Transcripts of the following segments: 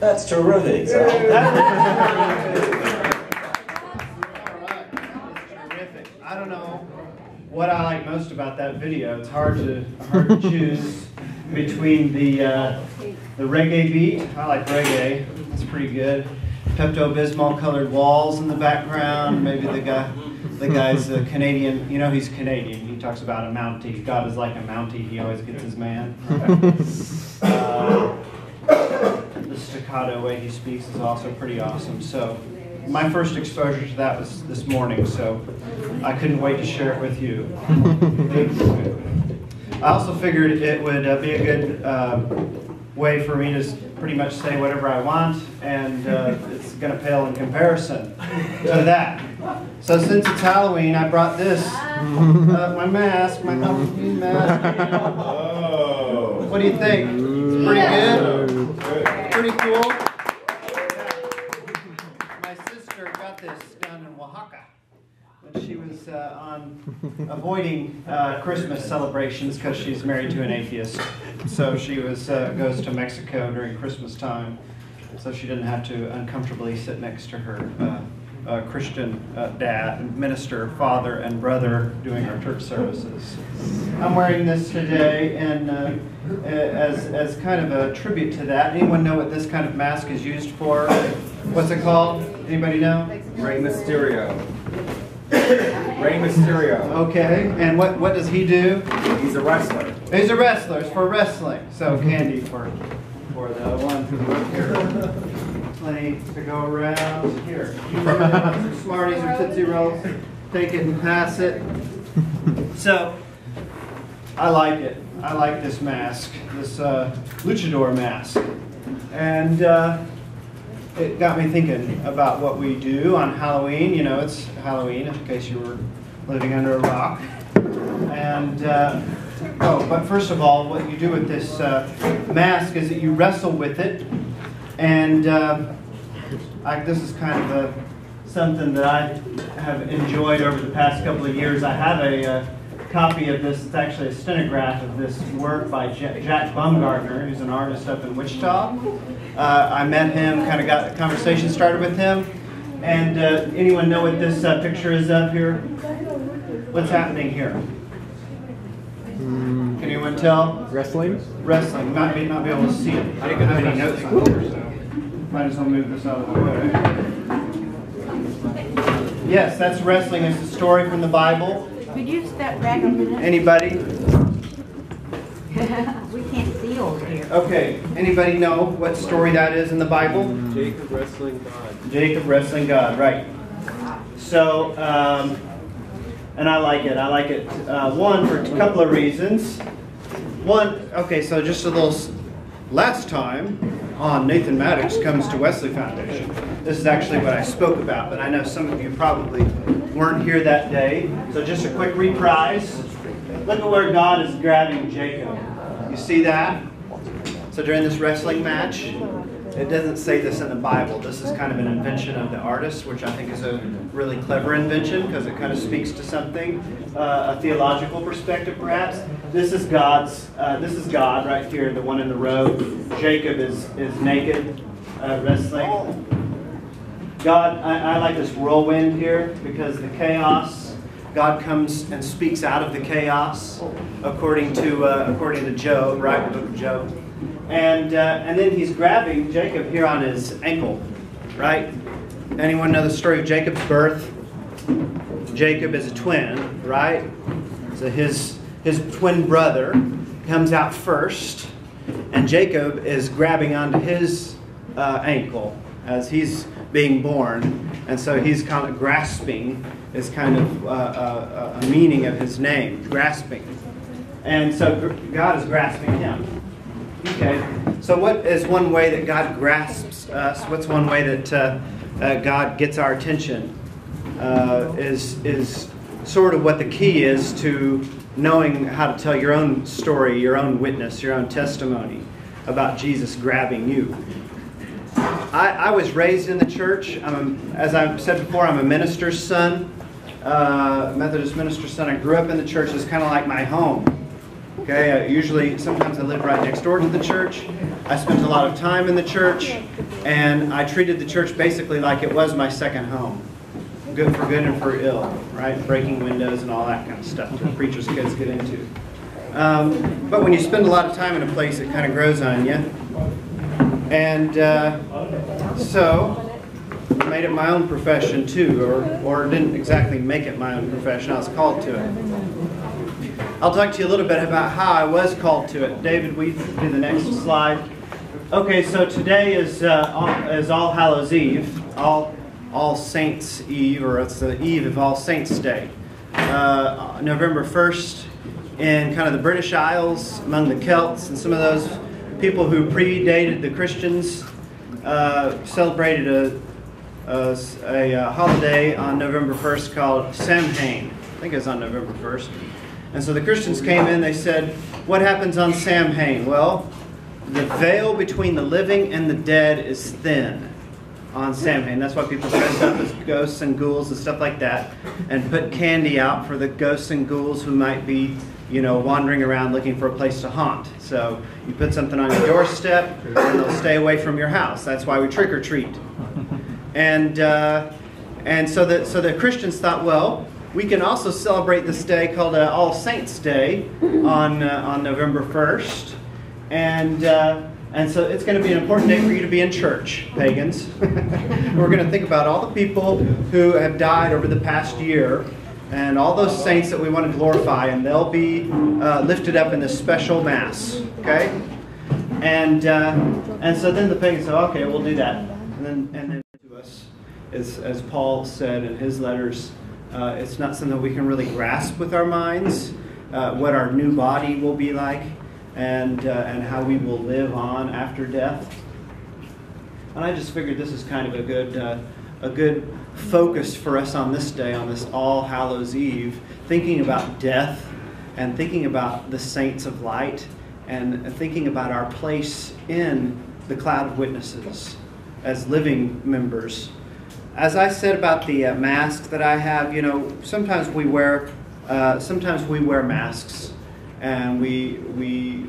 That's terrific. So- terrific. I don't know what I like most about that video. It's hard to hard to choose between the uh, the reggae beat. I like reggae. It's pretty good. Pepto Bismol colored walls in the background. Maybe the guy the guy's a Canadian. You know he's Canadian. Talks about a Mountie. God is like a Mountie. He always gets his man. Uh, the staccato way he speaks is also pretty awesome. So my first exposure to that was this morning, so I couldn't wait to share it with you. I also figured it would uh, be a good uh, way for me to pretty much say whatever I want, and uh, it's going to pale in comparison to that. So since it's Halloween, I brought this, uh, my mask, my Halloween mask. Oh. What do you think? It's pretty good? Pretty cool. My sister got this down in Oaxaca when she was uh, on avoiding uh, Christmas celebrations because she's married to an atheist. So she was uh, goes to Mexico during Christmas time, so she didn't have to uncomfortably sit next to her uh, uh, Christian uh, dad, minister, father, and brother doing our church services. I'm wearing this today, and as as kind of a tribute to that. Anyone know what this kind of mask is used for? What's it called? Anybody know? Rey Mysterio. Rey Mysterio. Okay, and what, what does he do? He's a wrestler. He's a wrestler, it's for wrestling. So candy for, for the one here. Plenty to go around here. Some Smarties or Tootsie Rolls, take it and pass it. So, I like it. I like this mask, this uh, luchador mask. And uh, it got me thinking about what we do on Halloween. You know, it's Halloween, in case you were living under a rock. And, uh, oh, but first of all, what you do with this uh, mask is that you wrestle with it. And uh, I, this is kind of a, something that I have enjoyed over the past couple of years. I have a uh, copy of this. It's actually a stenograph of this work by Ja- Jack Baumgartner, who's an artist up in Wichita. Uh, I met him, kind of got a conversation started with him. And uh, anyone know what this uh, picture is up here? What's happening here? Can anyone tell? Wrestling? Wrestling. Might be not be able to see it. I don't have any notes on here, so might as well move this out of the way. Yes, that's wrestling. It's a story from the Bible. Could you step back a minute? Anybody? We can't see over here. Okay. Anybody know what story that is in the Bible? Jacob wrestling God. Jacob wrestling God, right. So, um, and I like it. I like it, uh, one, for a couple of reasons. One, okay, so just a little, last time on Nathan Mattox Comes to Wesley Foundation, this is actually what I spoke about, but I know some of you probably weren't here that day. So just a quick reprise. Look at where God is grabbing Jacob. You see that? So during this wrestling match, it doesn't say this in the Bible. This is kind of an invention of the artist, which I think is a really clever invention because it kind of speaks to something, uh, a theological perspective, perhaps. This is God's. Uh, this is God right here, the one in the robe. Jacob is is naked, uh, wrestling. God, I, I like this whirlwind here because the chaos. God comes and speaks out of the chaos, according to uh, according to Job, right? The book of Job. And uh, and then he's grabbing Jacob here on his ankle, right? Anyone know the story of Jacob's birth? Jacob is a twin, right? So his his twin brother comes out first, and Jacob is grabbing onto his uh, ankle as he's being born, and so he's kind of grasping is kind of uh, uh, a meaning of his name, grasping, and so God is grasping him. Okay, so what is one way that God grasps us? What's one way that uh, uh, God gets our attention? Uh, is is sort of what the key is to knowing how to tell your own story, your own witness, your own testimony about Jesus grabbing you. I, I was raised in the church. I'm as I've said before, I'm a minister's son, uh, Methodist minister's son. I grew up in the church. It's kind of like my home. Okay, I usually, sometimes I live right next door to the church. I spent a lot of time in the church, and I treated the church basically like it was my second home. Good for good and for ill, right? Breaking windows and all that kind of stuff that preachers' kids get into. Um, but when you spend a lot of time in a place, it kind of grows on you. And uh, so, I made it my own profession too, or, or didn't exactly make it my own profession. I was called to it. I'll talk to you a little bit about how I was called to it. David, we do the next slide. Okay, so today is uh, all, is All Hallows Eve, All All Saints Eve, or it's the Eve of All Saints Day, uh, November first, in kind of the British Isles, among the Celts, and some of those people who predated the Christians uh, celebrated a, a, a, uh, holiday on November 1st called Samhain. I think it was on November 1st. And so the Christians came in, they said, What happens on Samhain? Well, the veil between the living and the dead is thin on Samhain. That's why people dress up as ghosts and ghouls and stuff like that and put candy out for the ghosts and ghouls who might be you know, wandering around looking for a place to haunt. So you put something on your doorstep, and they'll stay away from your house. That's why we trick or treat. And uh, and so the so the Christians thought, well, we can also celebrate this day called uh, All Saints Day on uh, on November first, and. Uh, and so it's going to be an important day for you to be in church, pagans. We're going to think about all the people who have died over the past year and all those saints that we want to glorify, and they'll be uh, lifted up in this special mass. Okay, and uh, and so then the pagans say, okay, we'll do that, and then and then to us, as as Paul said in his letters, uh, it's not something we can really grasp with our minds. Uh, what our new body will be like, and uh, and how we will live on after death. And I just figured this is kind of a good uh, a good focus for us on this day, on this All Hallows Eve, thinking about death and thinking about the saints of light and thinking about our place in the cloud of witnesses as living members. As I said about the uh, mask that I have, you know, sometimes we wear uh, sometimes we wear masks and we we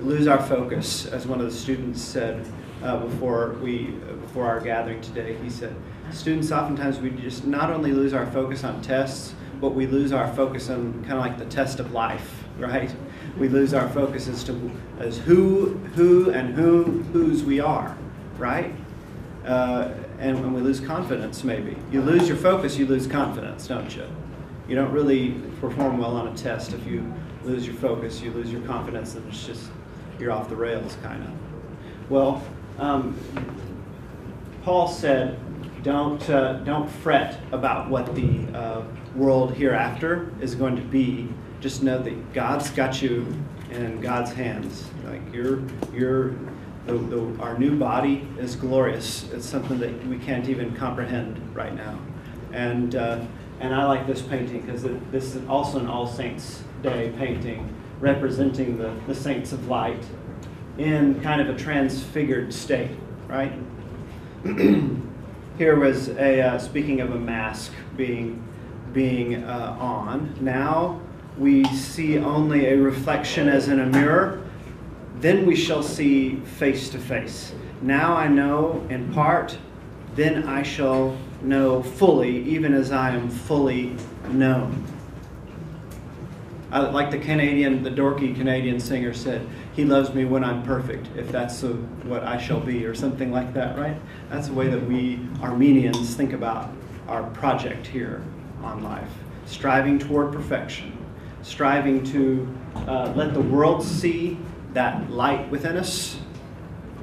lose our focus, as one of the students said uh, before we before our gathering today. He said, students oftentimes we just not only lose our focus on tests, but we lose our focus on kind of like the test of life, right? We lose our focus as to as who who and whom whose we are, right? Uh, and when we lose confidence, maybe you lose your focus, you lose confidence, don't you? You don't really perform well on a test if you lose your focus, you lose your confidence, and it's just you're off the rails, kind of. Well, um, Paul said, "Don't uh, don't fret about what the uh, world hereafter is going to be. Just know that God's got you in God's hands. Like you're you're." The, the, our new body is glorious. It's something that we can't even comprehend right now. And, uh, and I like this painting because this is also an All Saints Day painting representing the, the saints of light in kind of a transfigured state, right? Here was a uh, speaking of a mask being being uh, on. Now we see only a reflection as in a mirror. Then we shall see face to face. Now I know in part. Then I shall know fully, even as I am fully known. Like the Canadian, the dorky Canadian singer said, he loves me when I'm perfect, if that's a, what I shall be, or something like that, right? That's the way that we Arminians think about our project here on life. Striving toward perfection, striving to uh, let the world see that light within us,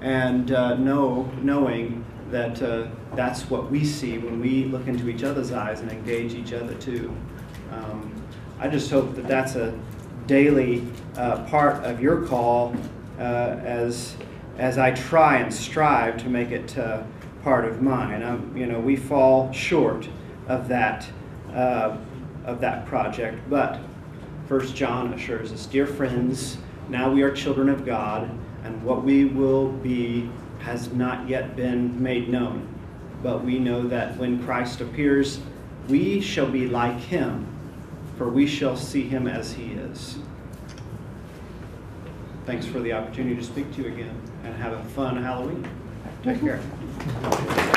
and uh, know, knowing that uh, that's what we see when we look into each other's eyes and engage each other too. Um, I just hope that that's a daily uh, part of your call uh, as as I try and strive to make it uh, part of mine. Um, you know, we fall short of that uh, of that project, but First John assures us, dear friends, now we are children of God, and what we will be has not yet been made known. But we know that when Christ appears, we shall be like him for we shall see him as he is. Thanks for the opportunity to speak to you again and have a fun Halloween. Take care.